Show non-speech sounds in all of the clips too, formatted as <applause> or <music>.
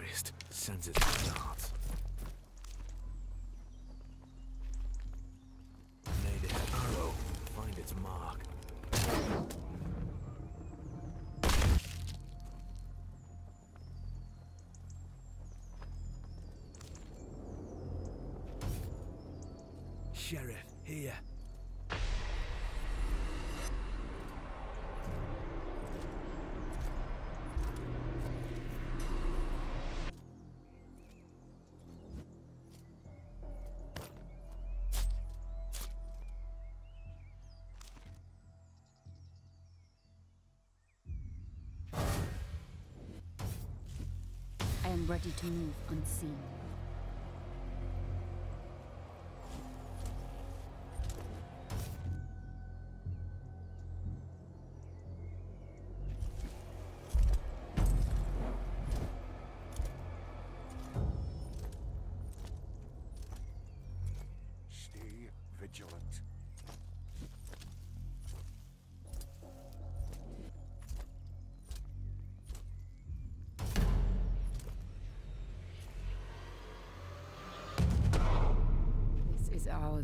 Christ, sends arrow, find its mark. Sheriff, here. Ready to move unseen.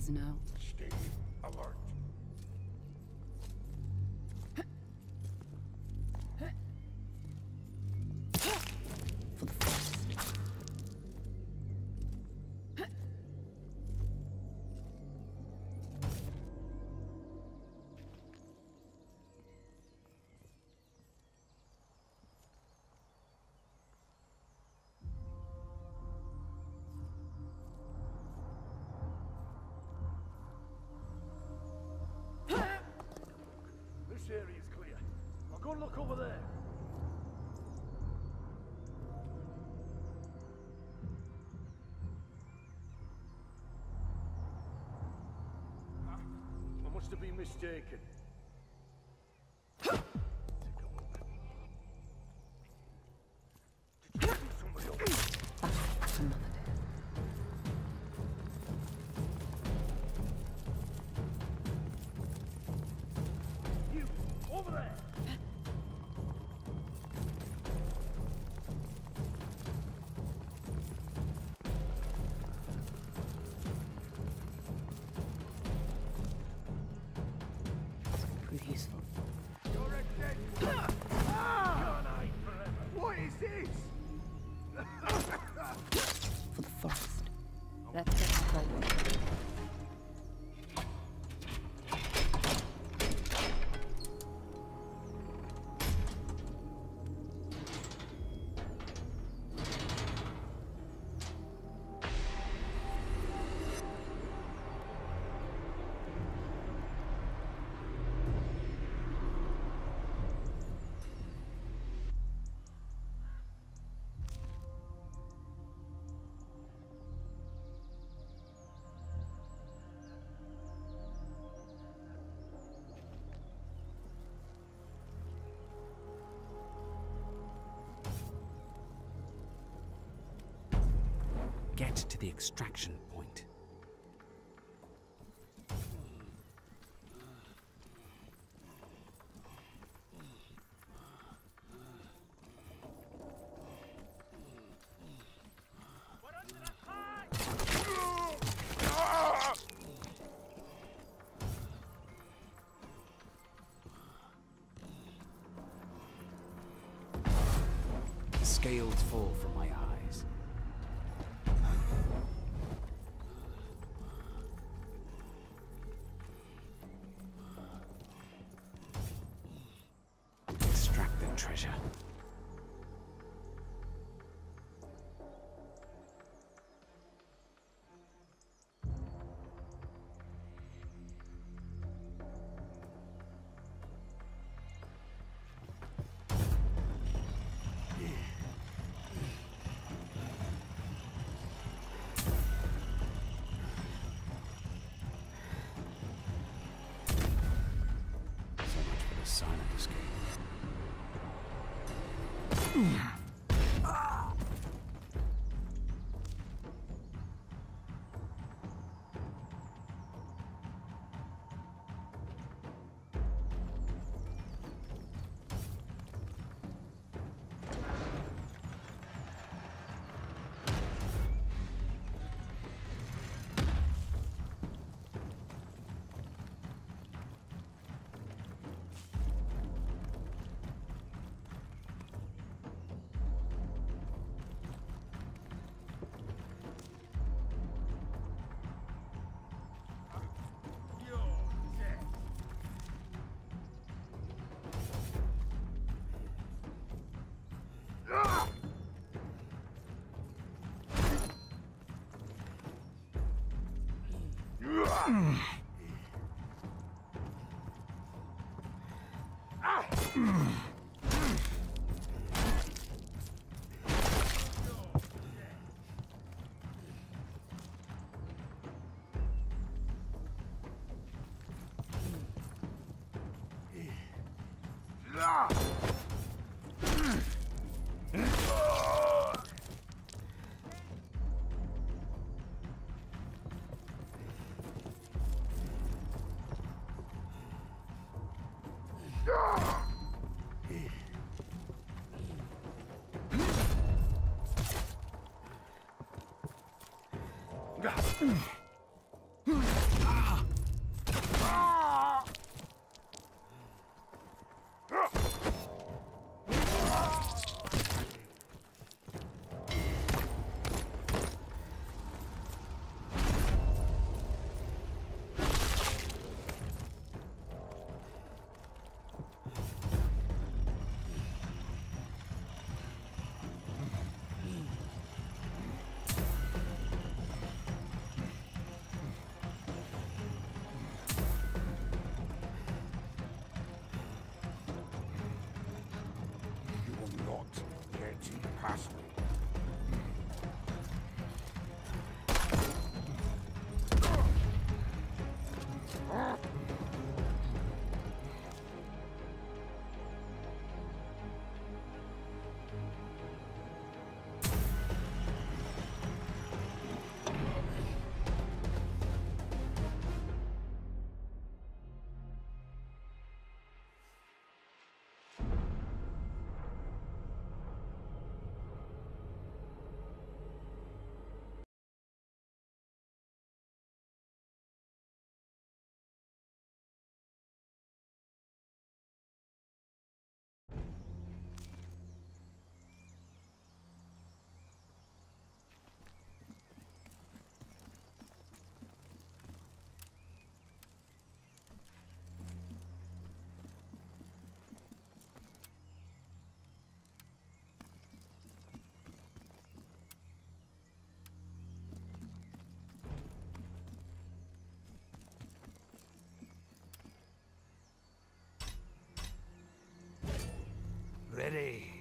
Now. Look over there. I must have been mistaken. Get to the extraction point. Treasure. Hmm. Mm. más. ready.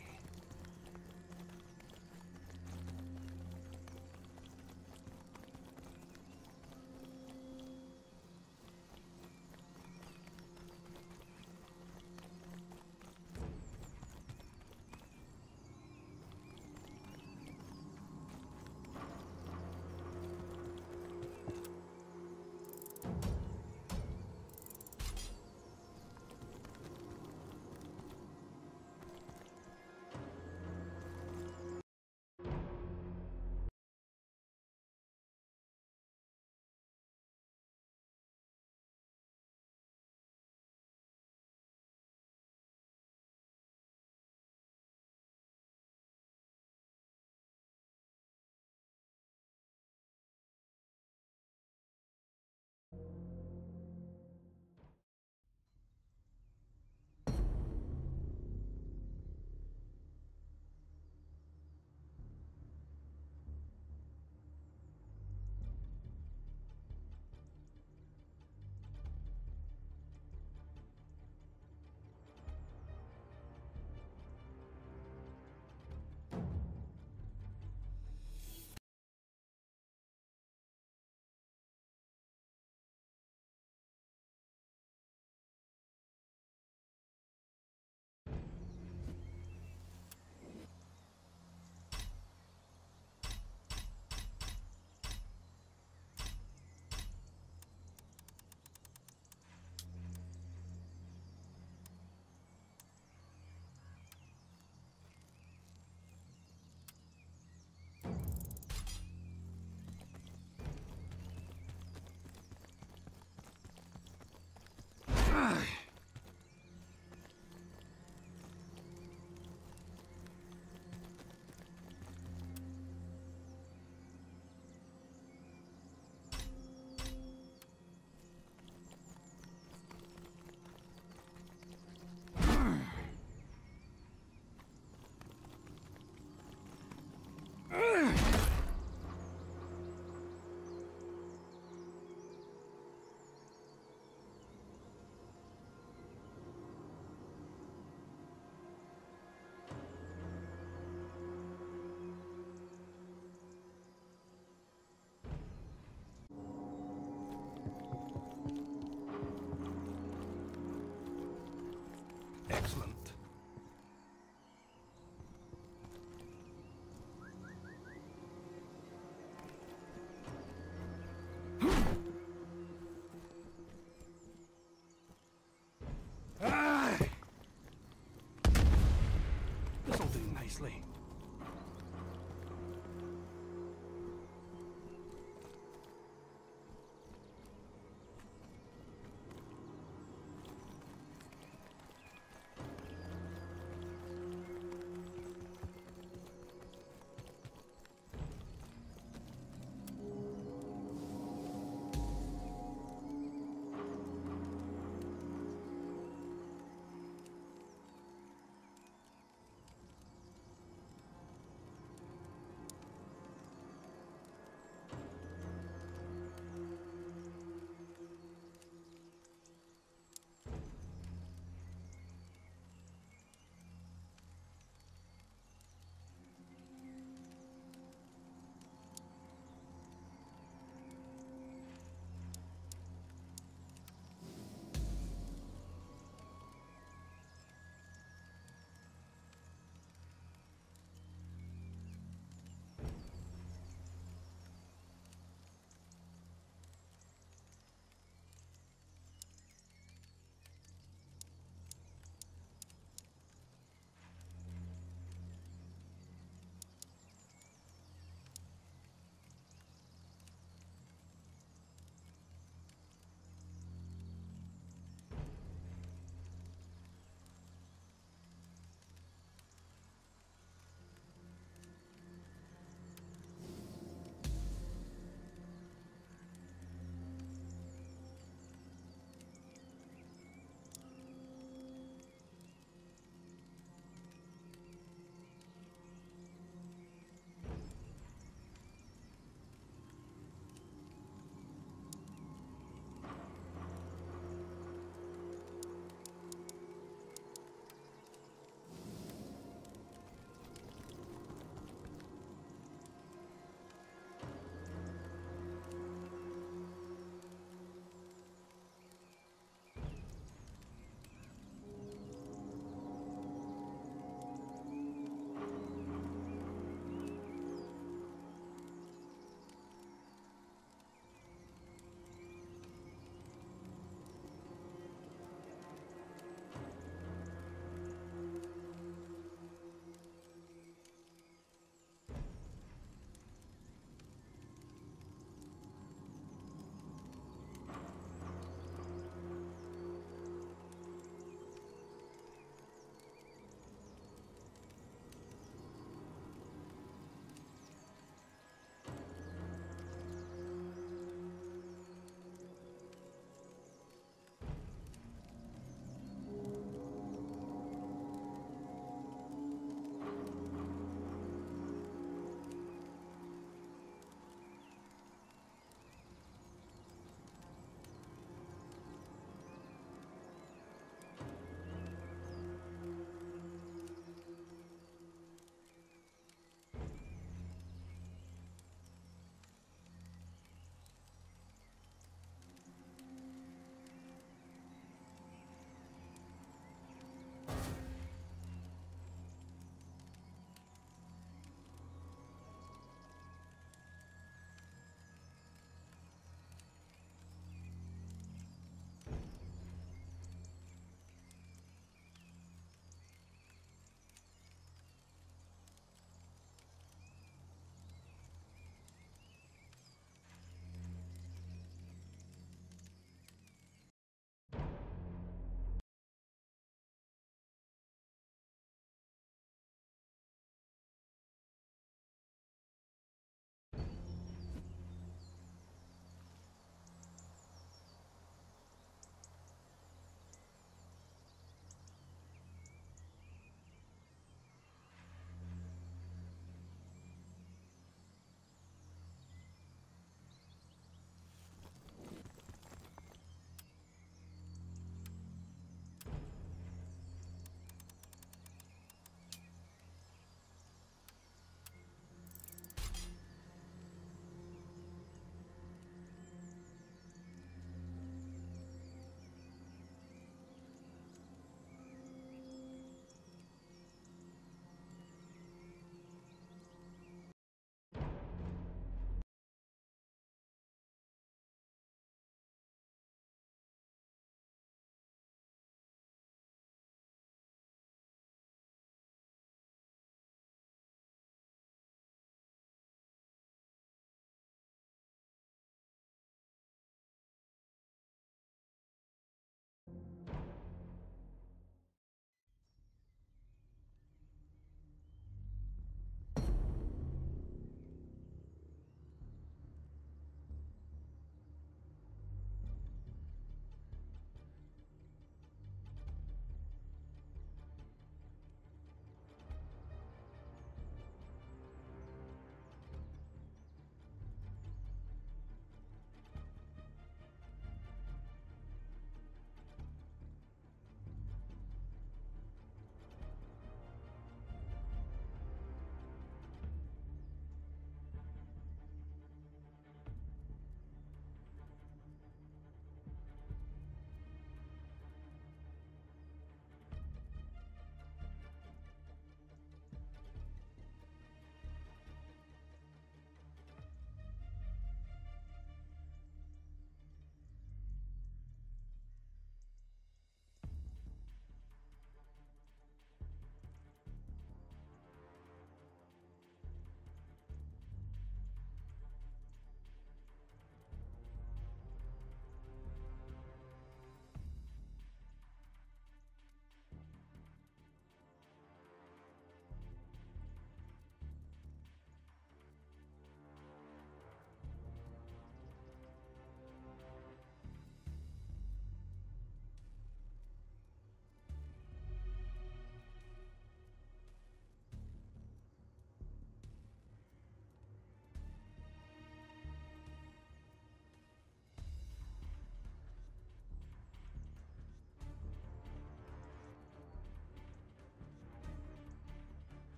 Excellent.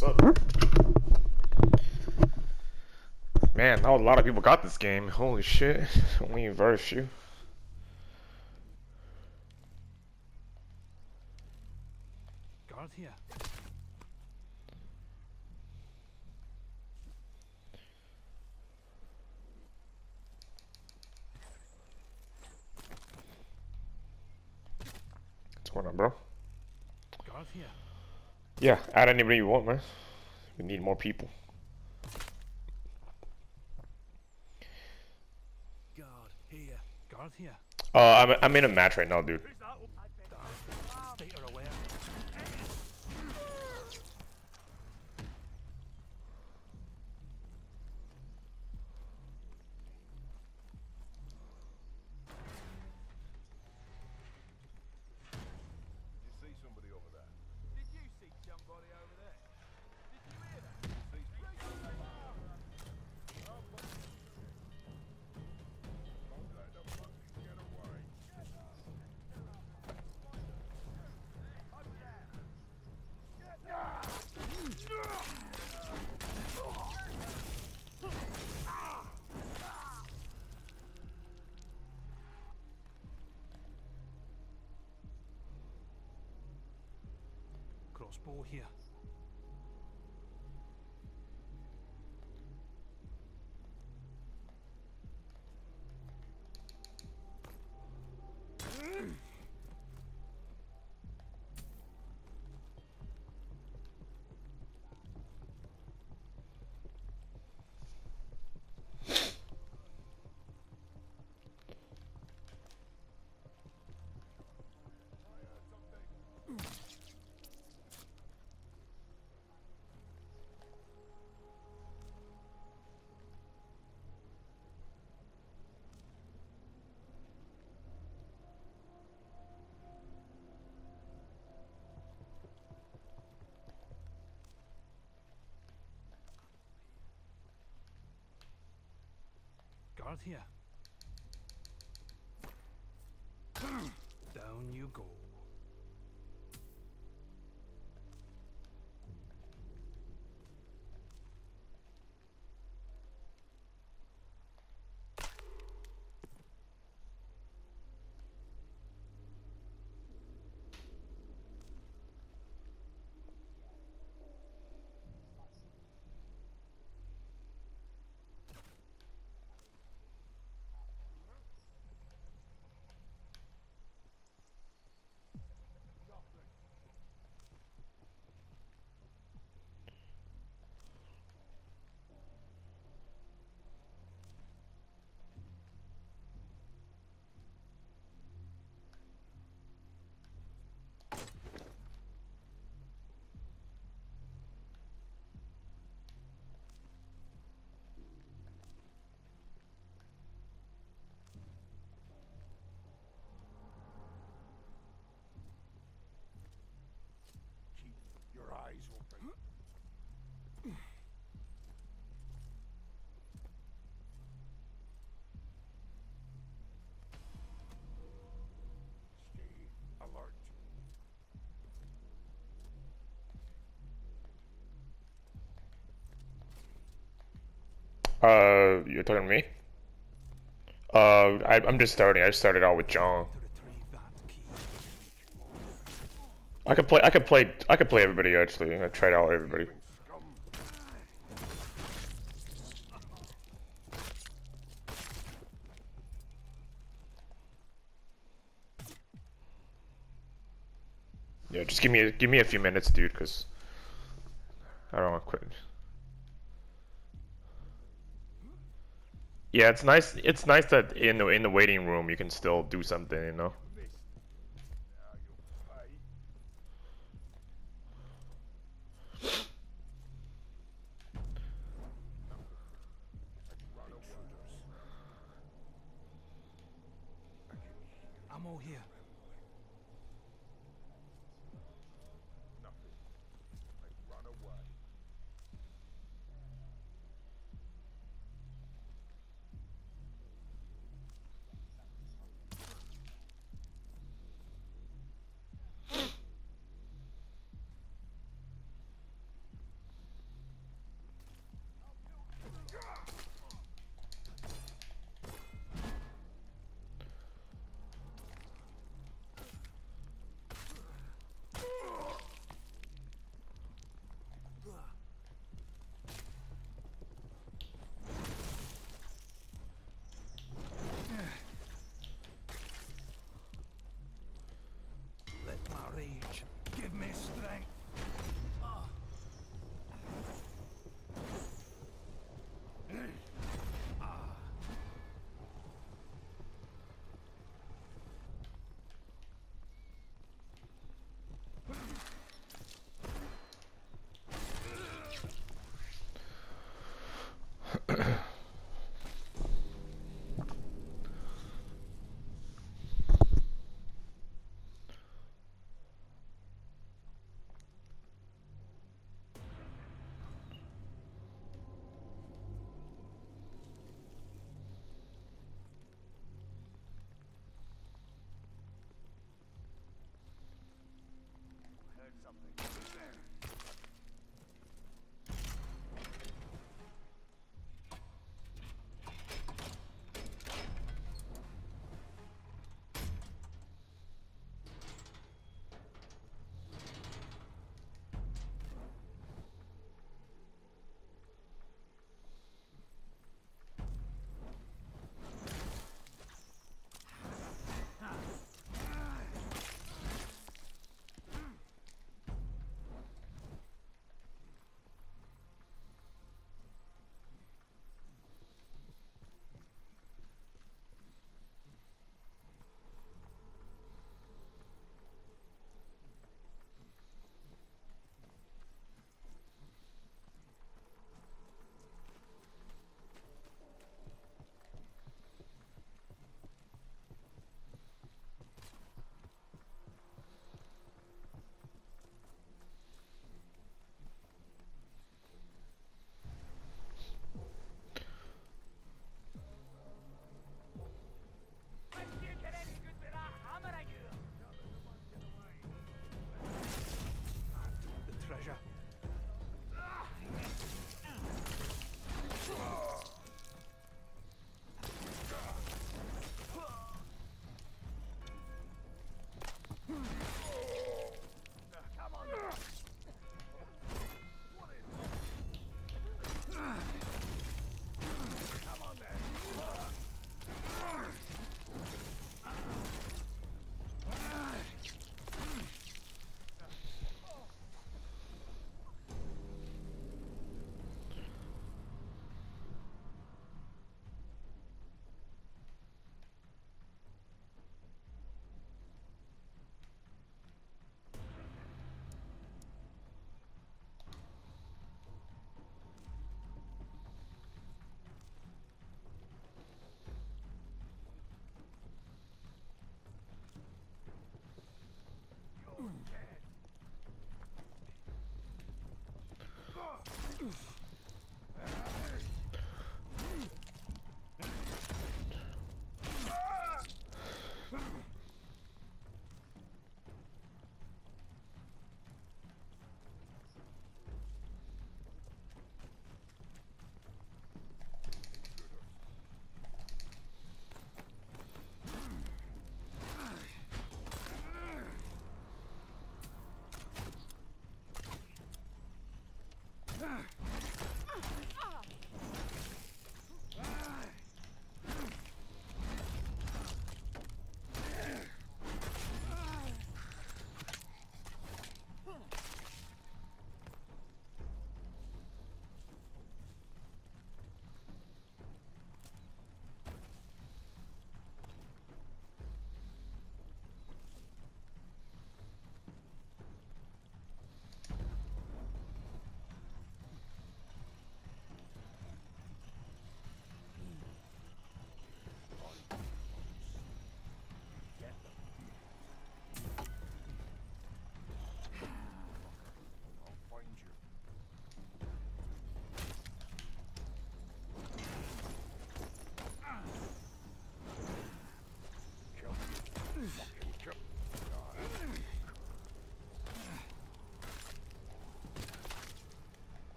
What's up? Man, a lot of people got this game. Holy shit. Only very few. Guard here. What's going on, bro? Yeah, add anybody you want, man. We need more people. Guard, here. Guard here. Uh, I'm, I'm in a match right now, dude. Crossbow here. Guard here. <clears throat> Down you go. Uh, you're talking to me? Uh, I, I'm just starting. I started out with John. I could play. I could play. I could play everybody actually. I tried out everybody. Yeah, just give me a, give me a few minutes, dude, cause I don't want to quit. Yeah, it's nice. It's nice that in the in the waiting room you can still do something, you know.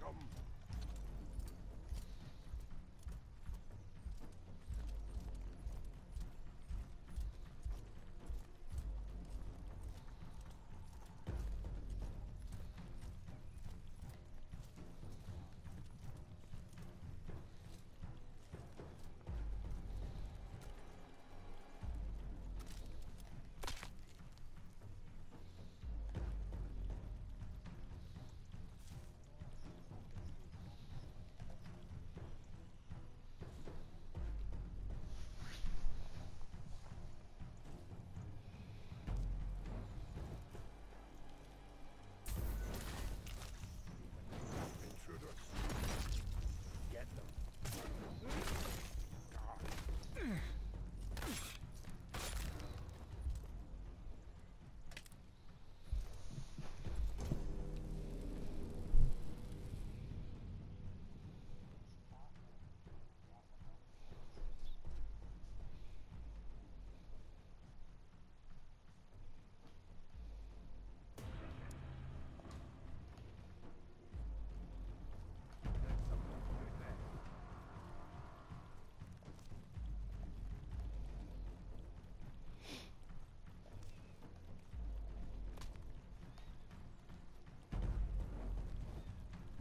Come.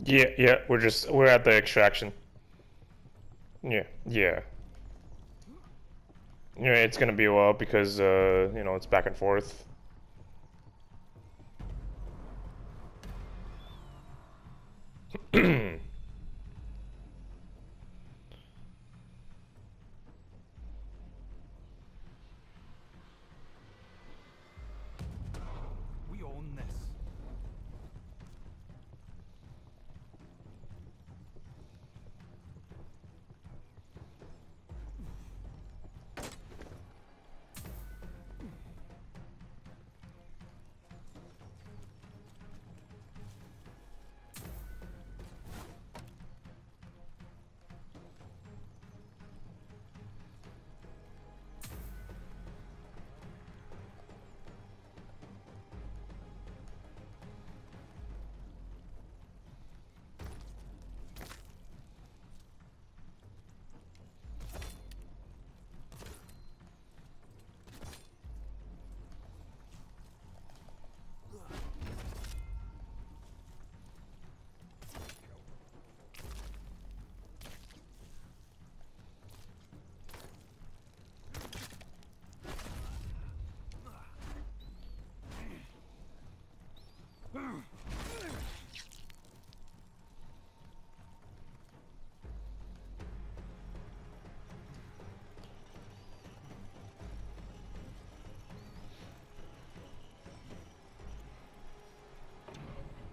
Yeah, yeah, we're just we're at the extraction. Yeah, yeah. Yeah, it's gonna be a while because uh, you know, it's back and forth.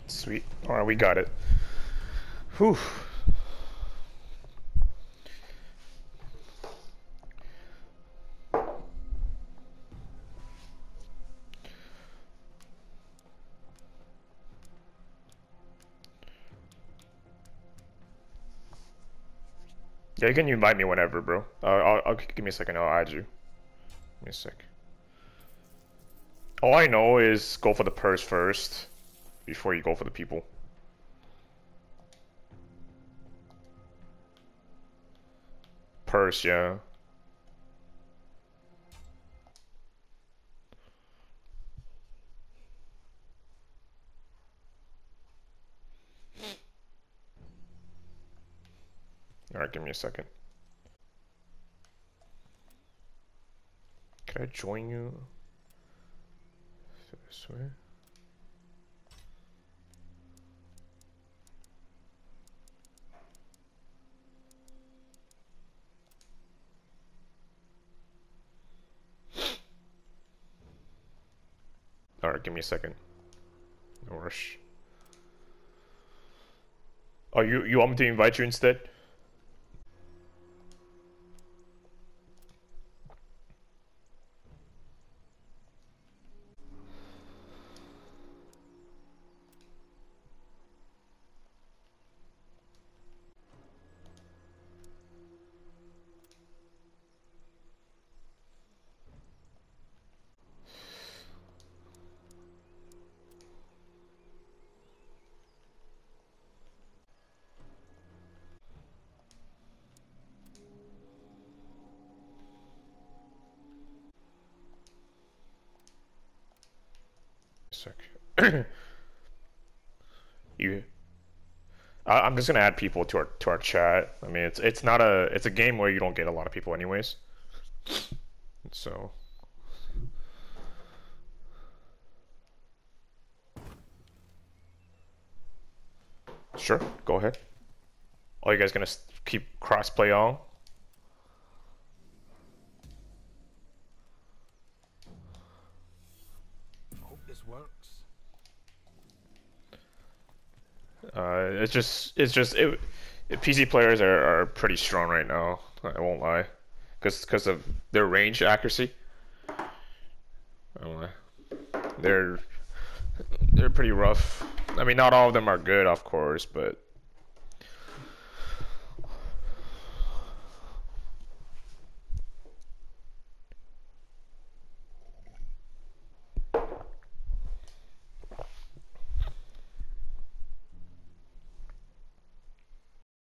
Sweet. Alright, we got it. Whew. Yeah, you can invite me whenever, bro. Uh, I'll, I'll give me a second. I'll add you. Give me a sec. All I know is go for the purse first before you go for the people. Purse, yeah. Alright, give me a second. Can I join you? This way? Alright, give me a second. No rush. Oh, you, you want me to invite you instead? Sec. <clears throat> you. I, I'm just gonna add people to our to our chat. I mean, it's it's not a it's a game where you don't get a lot of people anyways. So. Sure, go ahead. Are you guys gonna keep crossplay on? Hope this works. Uh, it's just it's just it, PC players are, are pretty strong right now. I won't lie, because because of their range accuracy. I won't lie. They're they're pretty rough. I mean, not all of them are good, of course, but